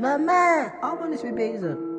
Mama, I want to be bezig.